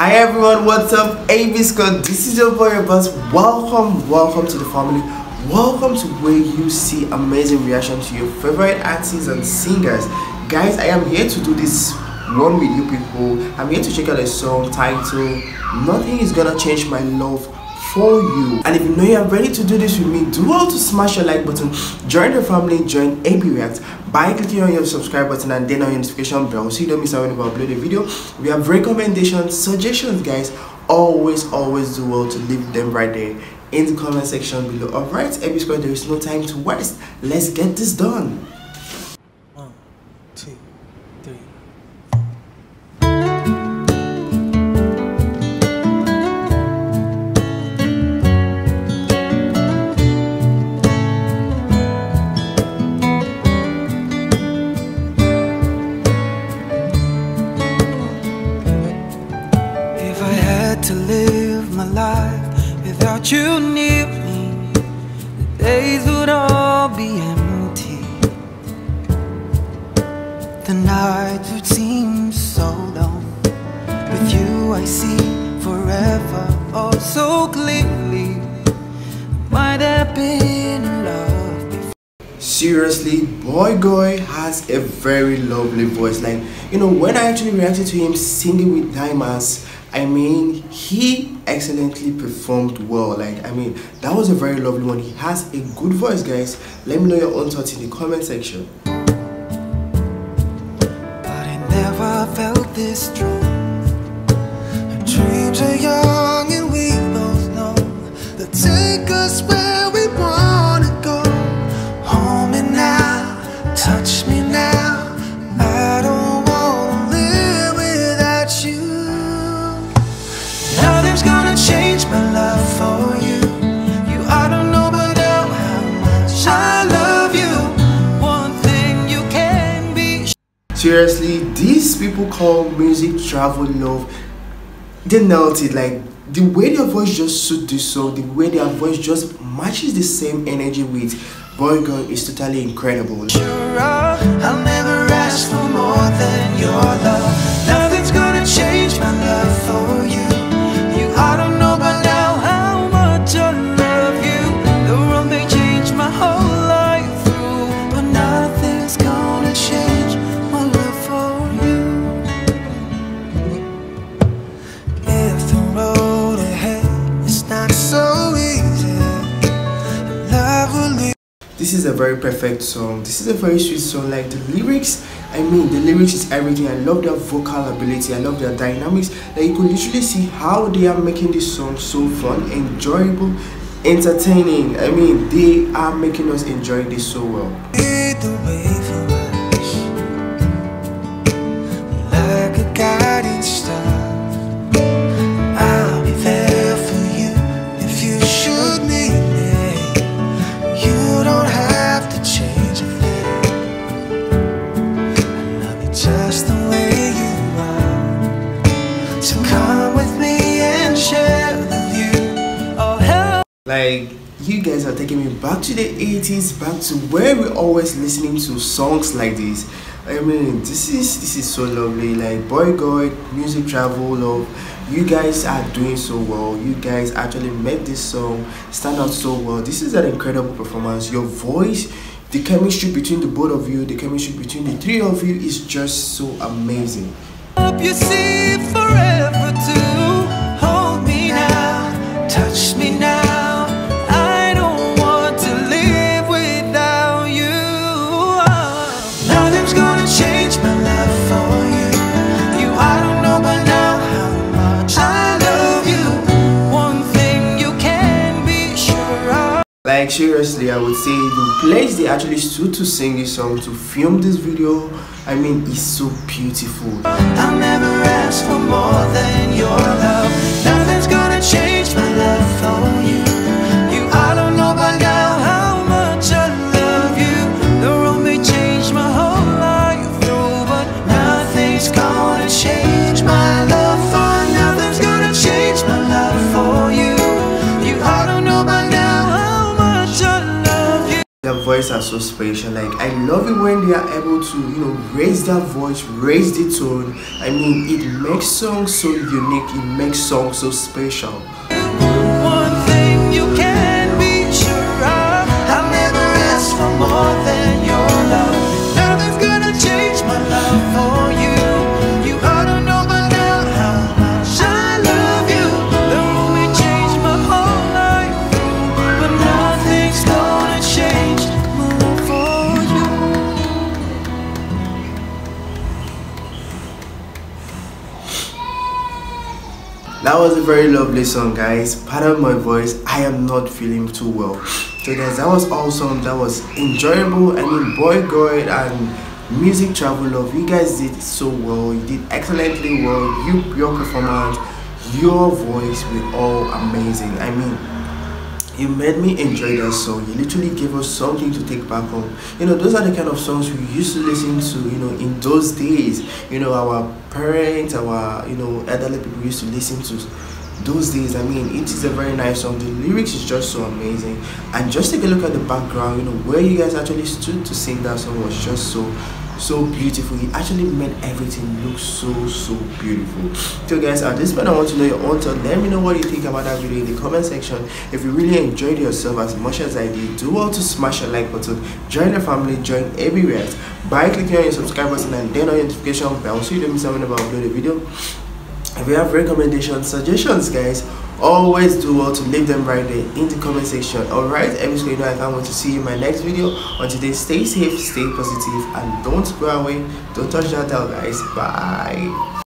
Hi everyone, what's up? AB Squad, this is your boy Buzz. Welcome, welcome to the family. Welcome to where you see amazing reaction to your favorite artists and singers. Guys, I am here to do this one with you people. I'm here to check out a song title Nothing is gonna change my love for you. And if you know you are ready to do this with me do all to smash your like button join the family join ab react by clicking on your subscribe button and then on your notification bell so you don't miss out when we upload a video. We have recommendations suggestions guys. Always always do well to leave them right there in the comment section below. All right ab squad there is no time to waste. Let's get this done to live my life without you near me. The days would all be empty. The nights would seem so long. With you, I see forever, oh so clearly. Might have been love before. Seriously, Bugoy has a very lovely voice. Like, you know, when I actually reacted to him singing with Diamonds, I mean, he excellently performed well. Like, I mean, that was a very lovely one. He has a good voice, guys. Let me know your own thoughts in the comment section. But never felt this strong. Seriously, these people call music travel love. They nailed it. Like the way their voice just suits this song, the way their voice just matches the same energy with Bugoy is totally incredible. This is a very perfect song. This is a very sweet song. Like the lyrics, I mean, the lyrics is everything. I love their vocal ability. I love their dynamics. That you could literally see how they are making this song so fun, enjoyable, entertaining. I mean, they are making us enjoy this so well. Like you guys are taking me back to the 80s, back to where we're always listening to songs like this. I mean, this is this is so lovely. Like Bugoy, Music Travel Love. You guys are doing so well. You guys actually made this song stand out so well. This is an incredible performance. Your voice, the chemistry between the both of you, the chemistry between the three of you is just so amazing. Like seriously, I would say the place they actually stood to sing this song to film this video, I mean, is so beautiful. I'll never for more than your love. Nothing's gonna change my Their voice are so special. Like I love it when they are able to, you know, raise their voice, raise the tone. I mean, it makes songs so unique. It makes songs so special. One thing you can That was a very lovely song, guys. Pardon my voice, I am not feeling too well. So, guys, that was awesome. That was enjoyable. I mean, Bugoy and Music Travel Love, you guys did so well. You did excellently well. You, your performance, your voice were all amazing. I mean, you made me enjoy that song. You literally gave us something to take back home. You know, those are the kind of songs we used to listen to, you know, in those days. You know, our parents, our, you know, elderly people used to listen to those days. I mean, it is a very nice song. The lyrics is just so amazing. And just take a look at the background, you know, where you guys actually stood to sing that song was just so so beautiful. It actually made everything look so so beautiful. So guys at this point i want to know your own let me know what you think about that video in the comment section. If you really enjoyed yourself as much as i did do well to smash a like button. Join the family. Join everywhere by clicking on your subscribe button and then on your notification bell so you don't miss out when i upload a video if you have recommendations suggestions guys. Always do well to leave them right there in the comment section. All right every you know i wait to see you in my next video. Until then stay safe stay positive and don't go away. Don't touch that dial guys. Bye